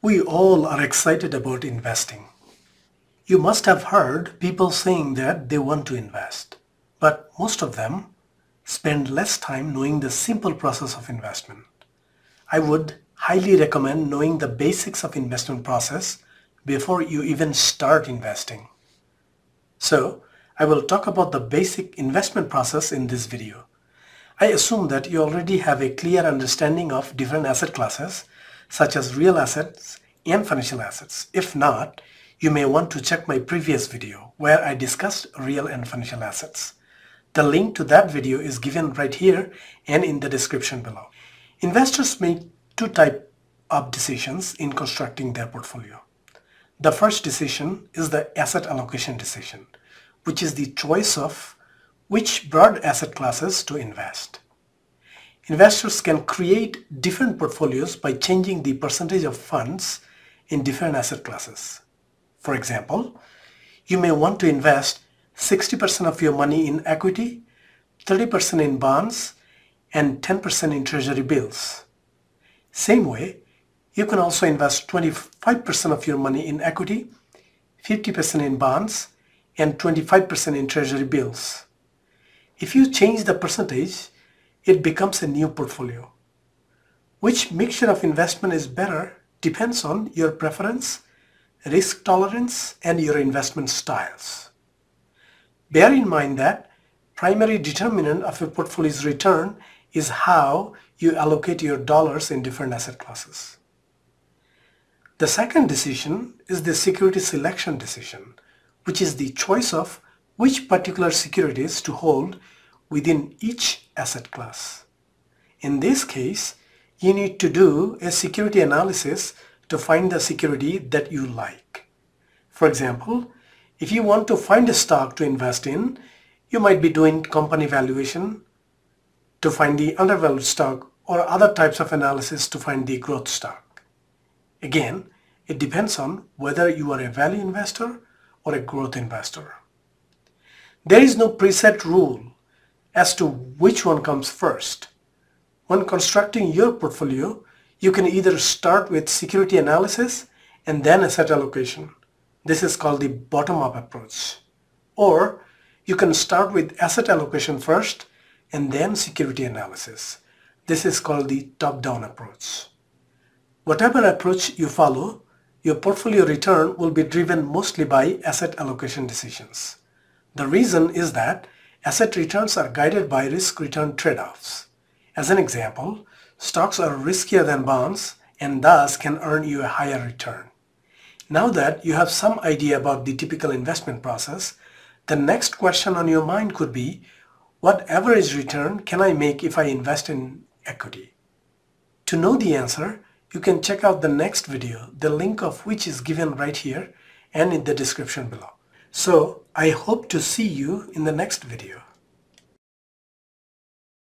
We all are excited about investing. You must have heard people saying that they want to invest, but most of them spend less time knowing the simple process of investment. I would highly recommend knowing the basics of investment process before you even start investing. So, I will talk about the basic investment process in this video. I assume that you already have a clear understanding of different asset classes such as real assets and financial assets. If not, you may want to check my previous video where I discussed real and financial assets. The link to that video is given right here and in the description below. Investors make two types of decisions in constructing their portfolio. The first decision is the asset allocation decision, which is the choice of which broad asset classes to invest. Investors can create different portfolios by changing the percentage of funds in different asset classes. For example, you may want to invest 60% of your money in equity, 30% in bonds, and 10% in treasury bills. Same way, you can also invest 25% of your money in equity, 50% in bonds, and 25% in treasury bills. If you change the percentage, it becomes a new portfolio. Which mixture of investment is better depends on your preference, risk tolerance, and your investment styles. Bear in mind that primary determinant of a portfolio's return is how you allocate your dollars in different asset classes. The second decision is the security selection decision, which is the choice of which particular securities to hold within each asset class. In this case, you need to do a security analysis to find the security that you like. For example, if you want to find a stock to invest in, you might be doing company valuation to find the undervalued stock or other types of analysis to find the growth stock. Again, it depends on whether you are a value investor or a growth investor. There is no preset rule as to which one comes first. When constructing your portfolio, you can either start with security analysis and then asset allocation. This is called the bottom-up approach. Or you can start with asset allocation first and then security analysis. This is called the top-down approach. Whatever approach you follow, your portfolio return will be driven mostly by asset allocation decisions. The reason is that Asset returns are guided by risk-return trade-offs. As an example, stocks are riskier than bonds and thus can earn you a higher return. Now that you have some idea about the typical investment process, the next question on your mind could be, what average return can I make if I invest in equity? To know the answer, you can check out the next video, the link of which is given right here and in the description below. So I hope to see you in the next video.